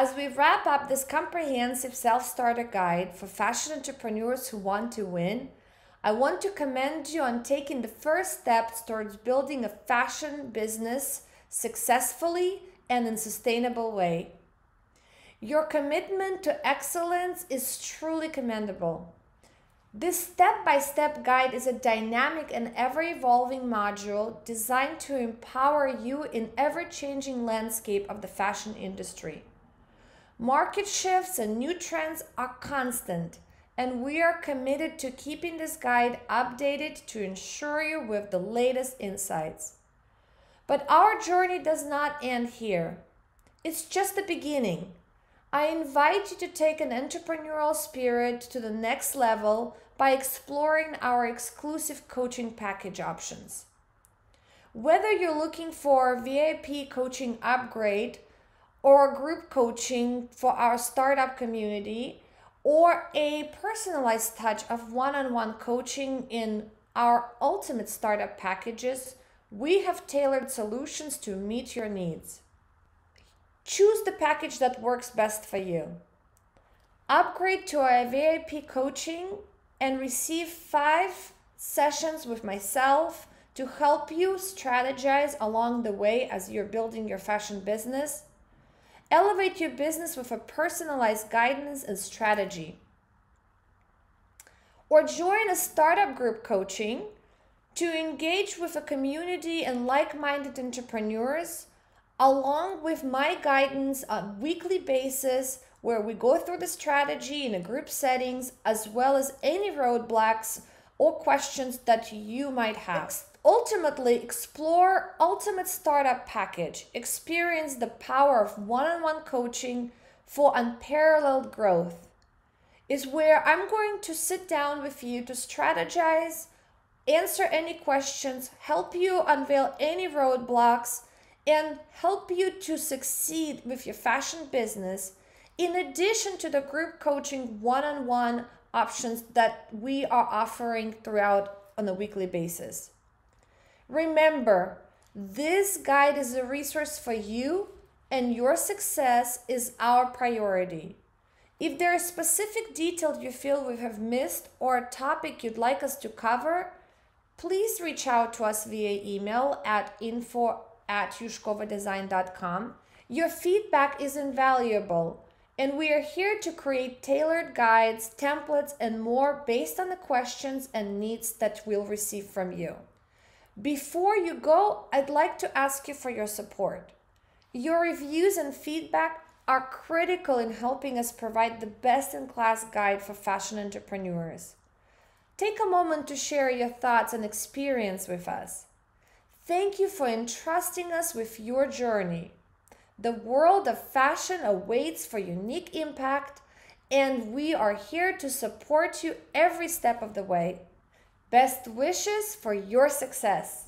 As we wrap up this comprehensive self starter guide for fashion entrepreneurs who want to win, I want to commend you on taking the first steps towards building a fashion business successfully and in sustainable way. Your commitment to excellence is truly commendable. This step by step guide is a dynamic and ever evolving module designed to empower you in ever changing landscape of the fashion industry. Market shifts and new trends are constant, and we are committed to keeping this guide updated to ensure you with the latest insights. But our journey does not end here. It's just the beginning. I invite you to take an entrepreneurial spirit to the next level by exploring our exclusive coaching package options. Whether you're looking for VIP coaching upgrade or group coaching for our startup community or a personalized touch of one-on-one coaching in our ultimate startup packages, we have tailored solutions to meet your needs. Choose the package that works best for you. Upgrade to our VIP coaching and receive five sessions with myself to help you strategize along the way as you're building your fashion business. Elevate your business with a personalized guidance and strategy. Or join a startup group coaching to engage with a community and like minded entrepreneurs along with my guidance on weekly basis where we go through the strategy in a group settings as well as any roadblocks or questions that you might have. Ultimately, explore Ultimate Startup Package. Experience the power of one-on-one coaching for unparalleled growth. Is where I'm going to sit down with you to strategize, answer any questions, help you unveil any roadblocks, and help you to succeed with your fashion business in addition to the group coaching one-on-one options that we are offering throughout on a weekly basis. Remember, this guide is a resource for you and your success is our priority. If there is specific detail you feel we have missed or a topic you'd like us to cover, please reach out to us via email at info at yushkovadesign.com. Your feedback is invaluable, and we are here to create tailored guides, templates, and more based on the questions and needs that we'll receive from you. Before you go, I'd like to ask you for your support. Your reviews and feedback are critical in helping us provide the best in class guide for fashion entrepreneurs. Take a moment to share your thoughts and experience with us. Thank you for entrusting us with your journey. The world of fashion awaits for unique impact, and we are here to support you every step of the way. Best wishes for your success.